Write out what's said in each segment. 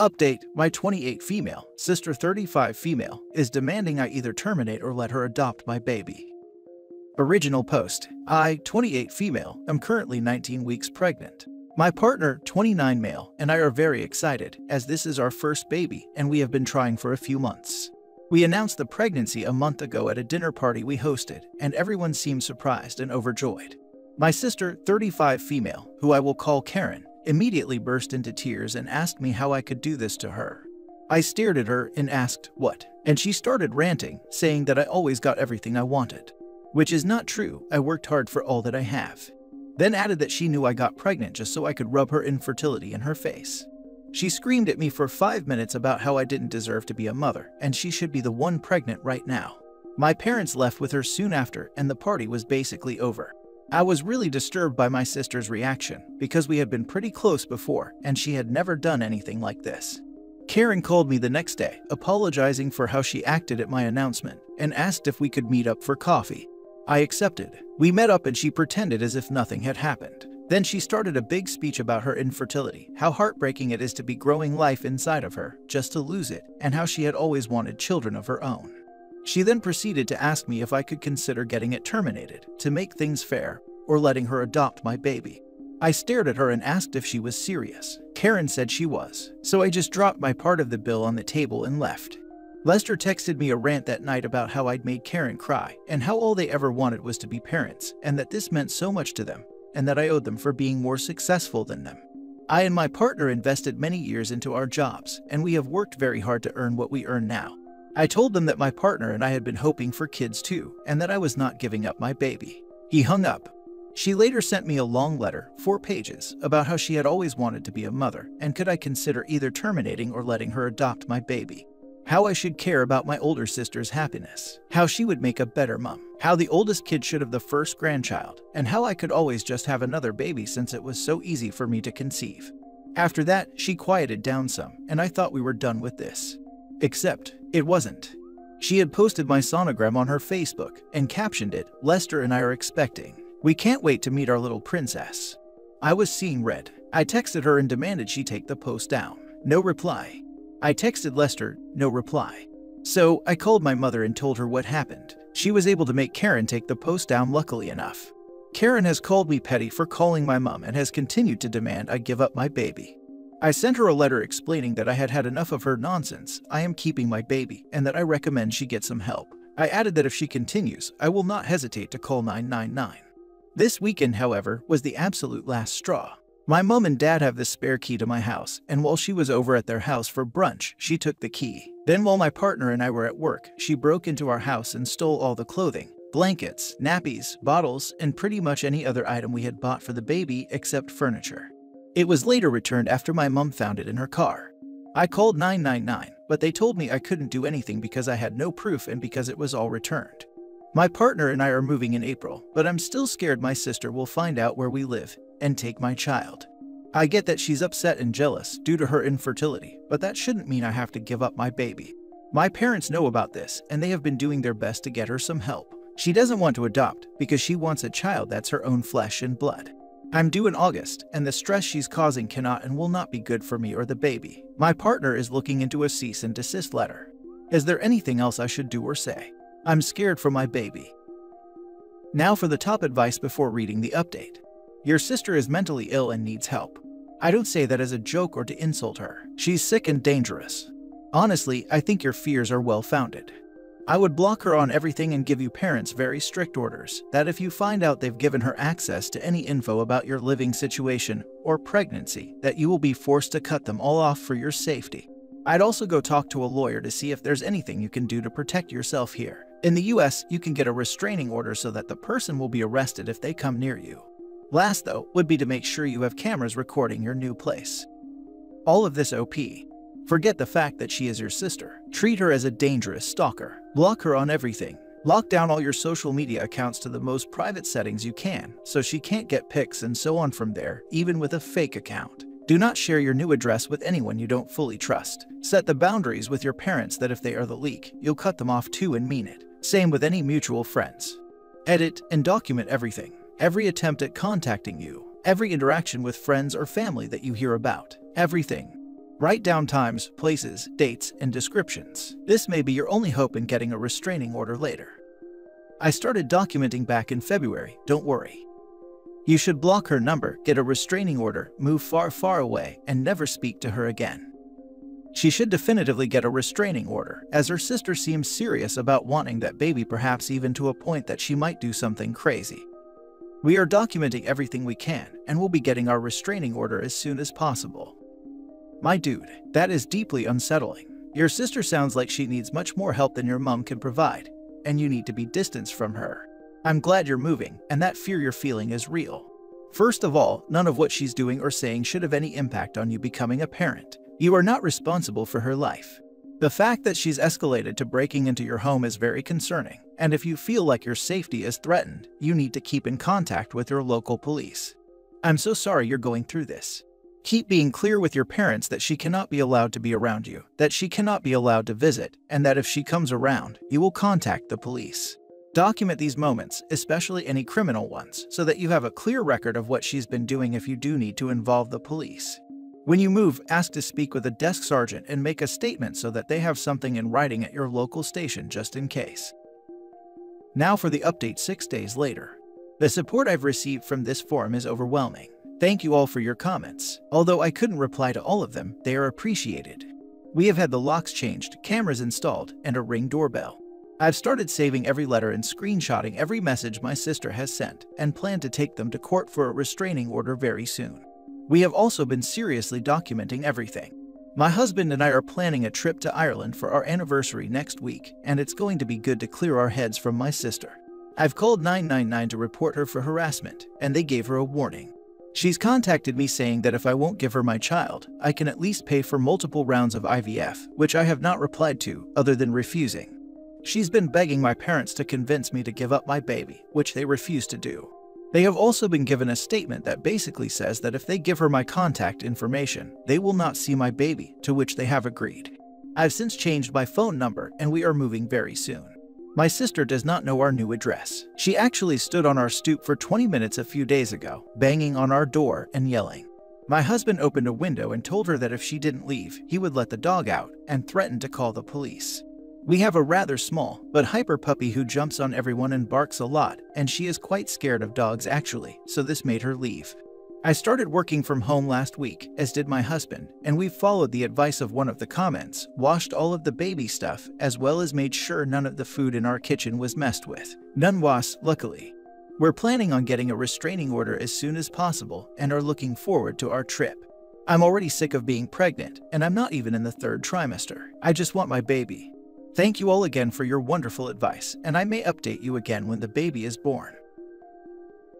Update My 28 female, sister 35 female, is demanding I either terminate or let her adopt my baby. Original post I, 28 female, am currently 19 weeks pregnant. My partner, 29 male, and I are very excited as this is our first baby and we have been trying for a few months. We announced the pregnancy a month ago at a dinner party we hosted, and everyone seemed surprised and overjoyed. My sister, 35 female, who I will call Karen, immediately burst into tears and asked me how I could do this to her. I stared at her and asked, What? And she started ranting, saying that I always got everything I wanted. Which is not true, I worked hard for all that I have. Then added that she knew I got pregnant just so I could rub her infertility in her face. She screamed at me for five minutes about how I didn't deserve to be a mother and she should be the one pregnant right now. My parents left with her soon after and the party was basically over. I was really disturbed by my sister's reaction because we had been pretty close before and she had never done anything like this. Karen called me the next day, apologizing for how she acted at my announcement and asked if we could meet up for coffee. I accepted. We met up and she pretended as if nothing had happened. Then she started a big speech about her infertility, how heartbreaking it is to be growing life inside of her, just to lose it, and how she had always wanted children of her own. She then proceeded to ask me if I could consider getting it terminated to make things fair or letting her adopt my baby. I stared at her and asked if she was serious. Karen said she was, so I just dropped my part of the bill on the table and left. Lester texted me a rant that night about how I'd made Karen cry and how all they ever wanted was to be parents and that this meant so much to them and that I owed them for being more successful than them. I and my partner invested many years into our jobs and we have worked very hard to earn what we earn now. I told them that my partner and I had been hoping for kids too, and that I was not giving up my baby. He hung up. She later sent me a long letter, four pages, about how she had always wanted to be a mother, and could I consider either terminating or letting her adopt my baby. How I should care about my older sister's happiness, how she would make a better mom, how the oldest kid should have the first grandchild, and how I could always just have another baby since it was so easy for me to conceive. After that, she quieted down some, and I thought we were done with this. Except, it wasn't. She had posted my sonogram on her Facebook and captioned it, Lester and I are expecting. We can't wait to meet our little princess. I was seeing red. I texted her and demanded she take the post down. No reply. I texted Lester, no reply. So I called my mother and told her what happened. She was able to make Karen take the post down luckily enough. Karen has called me petty for calling my mom and has continued to demand I give up my baby. I sent her a letter explaining that I had had enough of her nonsense, I am keeping my baby, and that I recommend she get some help. I added that if she continues, I will not hesitate to call 999. This weekend, however, was the absolute last straw. My mom and dad have the spare key to my house, and while she was over at their house for brunch, she took the key. Then while my partner and I were at work, she broke into our house and stole all the clothing, blankets, nappies, bottles, and pretty much any other item we had bought for the baby except furniture. It was later returned after my mom found it in her car. I called 999, but they told me I couldn't do anything because I had no proof and because it was all returned. My partner and I are moving in April, but I'm still scared my sister will find out where we live and take my child. I get that she's upset and jealous due to her infertility, but that shouldn't mean I have to give up my baby. My parents know about this, and they have been doing their best to get her some help. She doesn't want to adopt because she wants a child that's her own flesh and blood. I'm due in August, and the stress she's causing cannot and will not be good for me or the baby. My partner is looking into a cease and desist letter. Is there anything else I should do or say? I'm scared for my baby. Now for the top advice before reading the update. Your sister is mentally ill and needs help. I don't say that as a joke or to insult her. She's sick and dangerous. Honestly, I think your fears are well founded. I would block her on everything and give you parents very strict orders that if you find out they've given her access to any info about your living situation or pregnancy, that you will be forced to cut them all off for your safety. I'd also go talk to a lawyer to see if there's anything you can do to protect yourself here. In the US, you can get a restraining order so that the person will be arrested if they come near you. Last, though, would be to make sure you have cameras recording your new place. All of this OP Forget the fact that she is your sister. Treat her as a dangerous stalker. Block her on everything. Lock down all your social media accounts to the most private settings you can, so she can't get pics and so on from there, even with a fake account. Do not share your new address with anyone you don't fully trust. Set the boundaries with your parents that if they are the leak, you'll cut them off too and mean it. Same with any mutual friends. Edit and document everything. Every attempt at contacting you. Every interaction with friends or family that you hear about. Everything. Write down times, places, dates, and descriptions. This may be your only hope in getting a restraining order later. I started documenting back in February, don't worry. You should block her number, get a restraining order, move far, far away, and never speak to her again. She should definitively get a restraining order, as her sister seems serious about wanting that baby perhaps even to a point that she might do something crazy. We are documenting everything we can, and we'll be getting our restraining order as soon as possible. My dude, that is deeply unsettling. Your sister sounds like she needs much more help than your mom can provide, and you need to be distanced from her. I'm glad you're moving, and that fear you're feeling is real. First of all, none of what she's doing or saying should have any impact on you becoming a parent. You are not responsible for her life. The fact that she's escalated to breaking into your home is very concerning, and if you feel like your safety is threatened, you need to keep in contact with your local police. I'm so sorry you're going through this. Keep being clear with your parents that she cannot be allowed to be around you, that she cannot be allowed to visit, and that if she comes around, you will contact the police. Document these moments, especially any criminal ones, so that you have a clear record of what she's been doing if you do need to involve the police. When you move, ask to speak with a desk sergeant and make a statement so that they have something in writing at your local station just in case. Now for the update six days later. The support I've received from this forum is overwhelming. Thank you all for your comments. Although I couldn't reply to all of them, they are appreciated. We have had the locks changed, cameras installed, and a ring doorbell. I've started saving every letter and screenshotting every message my sister has sent and plan to take them to court for a restraining order very soon. We have also been seriously documenting everything. My husband and I are planning a trip to Ireland for our anniversary next week, and it's going to be good to clear our heads from my sister. I've called 999 to report her for harassment, and they gave her a warning. She's contacted me saying that if I won't give her my child, I can at least pay for multiple rounds of IVF, which I have not replied to, other than refusing. She's been begging my parents to convince me to give up my baby, which they refuse to do. They have also been given a statement that basically says that if they give her my contact information, they will not see my baby, to which they have agreed. I've since changed my phone number and we are moving very soon. My sister does not know our new address. She actually stood on our stoop for 20 minutes a few days ago, banging on our door and yelling. My husband opened a window and told her that if she didn't leave, he would let the dog out and threatened to call the police. We have a rather small, but hyper puppy who jumps on everyone and barks a lot, and she is quite scared of dogs actually, so this made her leave. I started working from home last week, as did my husband, and we followed the advice of one of the comments, washed all of the baby stuff, as well as made sure none of the food in our kitchen was messed with. None was, luckily. We're planning on getting a restraining order as soon as possible and are looking forward to our trip. I'm already sick of being pregnant, and I'm not even in the third trimester. I just want my baby. Thank you all again for your wonderful advice, and I may update you again when the baby is born.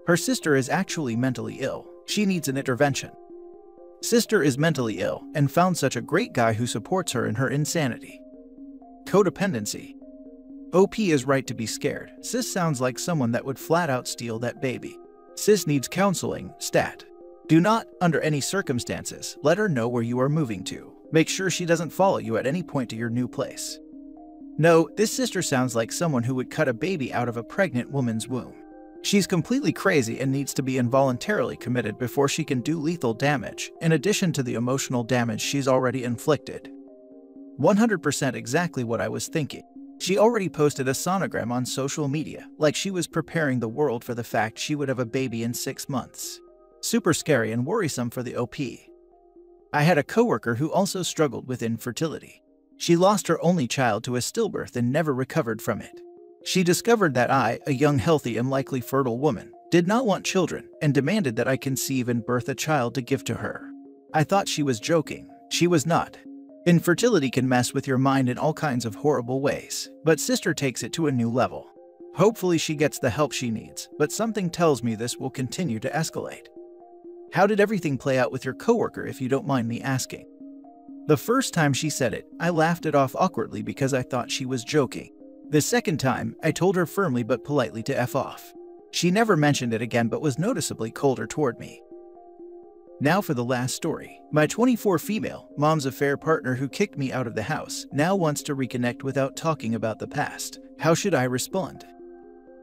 Her sister is actually mentally ill. She needs an intervention. Sister is mentally ill and found such a great guy who supports her in her insanity. Codependency. OP is right to be scared. Sis sounds like someone that would flat out steal that baby. Sis needs counseling, stat. Do not, under any circumstances, let her know where you are moving to. Make sure she doesn't follow you at any point to your new place. No, this sister sounds like someone who would cut a baby out of a pregnant woman's womb. She's completely crazy and needs to be involuntarily committed before she can do lethal damage, in addition to the emotional damage she's already inflicted. 100% exactly what I was thinking. She already posted a sonogram on social media, like she was preparing the world for the fact she would have a baby in six months. Super scary and worrisome for the OP. I had a coworker who also struggled with infertility. She lost her only child to a stillbirth and never recovered from it. She discovered that I, a young, healthy, and likely fertile woman, did not want children and demanded that I conceive and birth a child to give to her. I thought she was joking. She was not. Infertility can mess with your mind in all kinds of horrible ways, but Sister takes it to a new level. Hopefully she gets the help she needs, but something tells me this will continue to escalate. How did everything play out with your coworker if you don't mind me asking? The first time she said it, I laughed it off awkwardly because I thought she was joking. The second time, I told her firmly but politely to F off. She never mentioned it again but was noticeably colder toward me. Now for the last story. My 24 female, mom's affair partner who kicked me out of the house now wants to reconnect without talking about the past. How should I respond?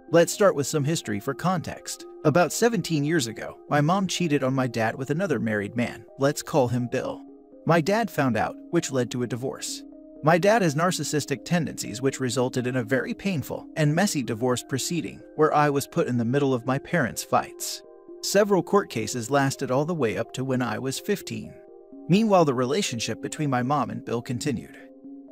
Let's start with some history for context. About 17 years ago, my mom cheated on my dad with another married man. Let's call him Bill. My dad found out, which led to a divorce. My dad has narcissistic tendencies, which resulted in a very painful and messy divorce proceeding where I was put in the middle of my parents' fights. Several court cases lasted all the way up to when I was 15. Meanwhile, the relationship between my mom and Bill continued.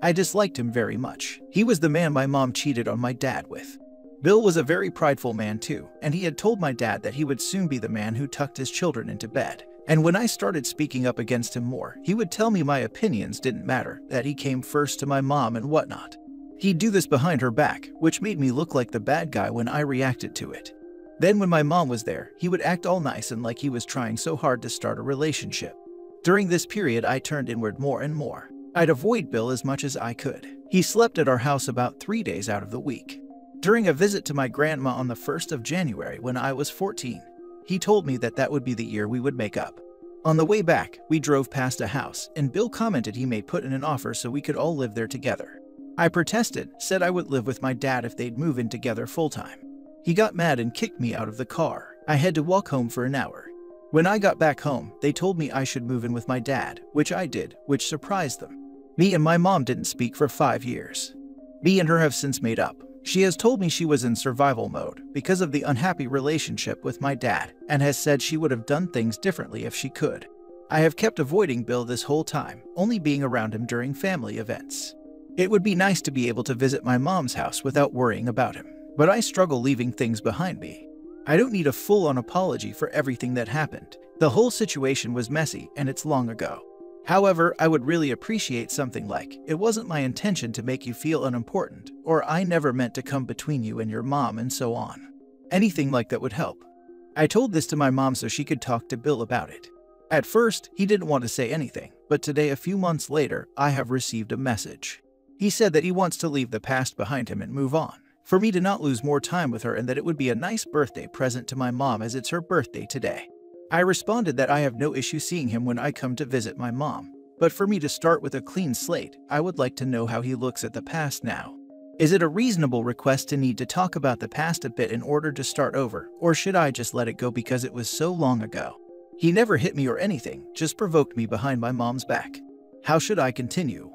I disliked him very much. He was the man my mom cheated on my dad with. Bill was a very prideful man too, and he had told my dad that he would soon be the man who tucked his children into bed. And when I started speaking up against him more, he would tell me my opinions didn't matter, that he came first to my mom and whatnot. He'd do this behind her back, which made me look like the bad guy when I reacted to it. Then when my mom was there, he would act all nice and like he was trying so hard to start a relationship. During this period, I turned inward more and more. I'd avoid Bill as much as I could. He slept at our house about three days out of the week. During a visit to my grandma on the 1st of January when I was 14, he told me that that would be the year we would make up. On the way back, we drove past a house, and Bill commented he may put in an offer so we could all live there together. I protested, said I would live with my dad if they'd move in together full time. He got mad and kicked me out of the car. I had to walk home for an hour. When I got back home, they told me I should move in with my dad, which I did, which surprised them. Me and my mom didn't speak for five years. Me and her have since made up. She has told me she was in survival mode because of the unhappy relationship with my dad and has said she would have done things differently if she could. I have kept avoiding Bill this whole time, only being around him during family events. It would be nice to be able to visit my mom's house without worrying about him, but I struggle leaving things behind me. I don't need a full on apology for everything that happened. The whole situation was messy and it's long ago. However, I would really appreciate something like, it wasn't my intention to make you feel unimportant, or I never meant to come between you and your mom and so on. Anything like that would help. I told this to my mom so she could talk to Bill about it. At first, he didn't want to say anything, but today, a few months later, I have received a message. He said that he wants to leave the past behind him and move on, for me to not lose more time with her and that it would be a nice birthday present to my mom as it's her birthday today. I responded that I have no issue seeing him when I come to visit my mom, but for me to start with a clean slate, I would like to know how he looks at the past now. Is it a reasonable request to need to talk about the past a bit in order to start over, or should I just let it go because it was so long ago? He never hit me or anything, just provoked me behind my mom's back. How should I continue?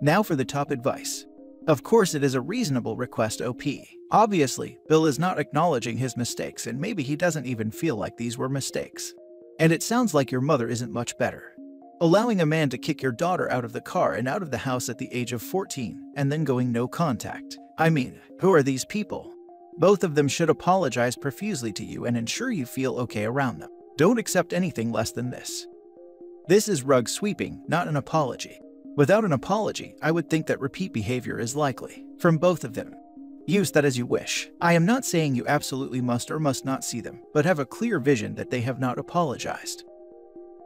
Now for the top advice. Of course, it is a reasonable request, OP. Obviously, Bill is not acknowledging his mistakes, and maybe he doesn't even feel like these were mistakes. And it sounds like your mother isn't much better. Allowing a man to kick your daughter out of the car and out of the house at the age of 14, and then going no contact. I mean, who are these people? Both of them should apologize profusely to you and ensure you feel okay around them. Don't accept anything less than this. This is rug sweeping, not an apology. Without an apology, I would think that repeat behavior is likely, from both of them. Use that as you wish. I am not saying you absolutely must or must not see them, but have a clear vision that they have not apologized.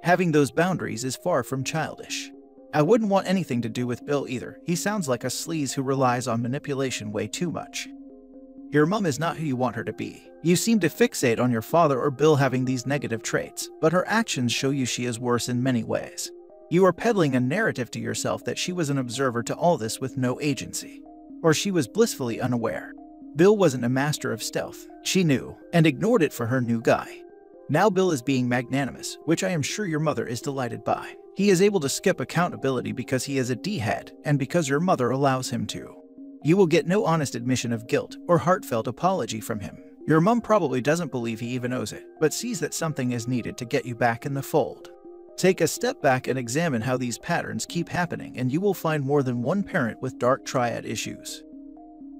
Having those boundaries is far from childish. I wouldn't want anything to do with Bill either. He sounds like a sleaze who relies on manipulation way too much. Your mom is not who you want her to be. You seem to fixate on your father or Bill having these negative traits, but her actions show you she is worse in many ways. You are peddling a narrative to yourself that she was an observer to all this with no agency or she was blissfully unaware. Bill wasn't a master of stealth. She knew, and ignored it for her new guy. Now Bill is being magnanimous, which I am sure your mother is delighted by. He is able to skip accountability because he is a D-head, and because your mother allows him to. You will get no honest admission of guilt or heartfelt apology from him. Your mom probably doesn't believe he even owes it, but sees that something is needed to get you back in the fold. Take a step back and examine how these patterns keep happening and you will find more than one parent with dark triad issues.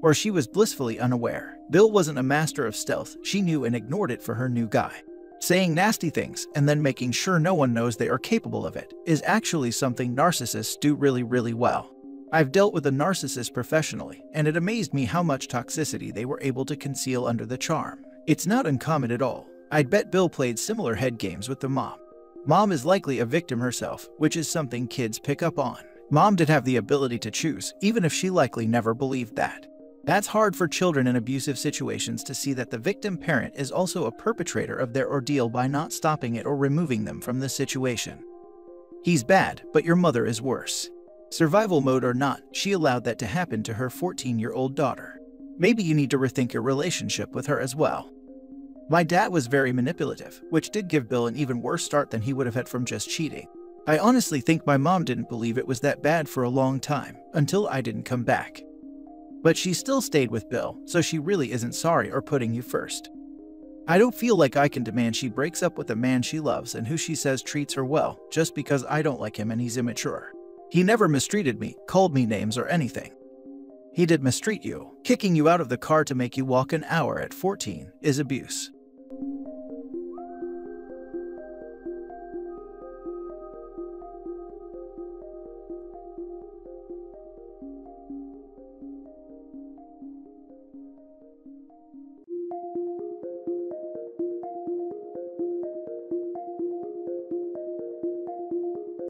Or she was blissfully unaware. Bill wasn't a master of stealth, she knew and ignored it for her new guy. Saying nasty things and then making sure no one knows they are capable of it is actually something narcissists do really really well. I've dealt with a narcissist professionally, and it amazed me how much toxicity they were able to conceal under the charm. It's not uncommon at all. I'd bet Bill played similar head games with the mom. Mom is likely a victim herself, which is something kids pick up on. Mom did have the ability to choose, even if she likely never believed that. That's hard for children in abusive situations to see that the victim parent is also a perpetrator of their ordeal by not stopping it or removing them from the situation. He's bad, but your mother is worse. Survival mode or not, she allowed that to happen to her 14-year-old daughter. Maybe you need to rethink your relationship with her as well. My dad was very manipulative, which did give Bill an even worse start than he would have had from just cheating. I honestly think my mom didn't believe it was that bad for a long time, until I didn't come back. But she still stayed with Bill, so she really isn't sorry or putting you first. I don't feel like I can demand she breaks up with a man she loves and who she says treats her well, just because I don't like him and he's immature. He never mistreated me, called me names or anything. He did mistreat you. Kicking you out of the car to make you walk an hour at 14 is abuse.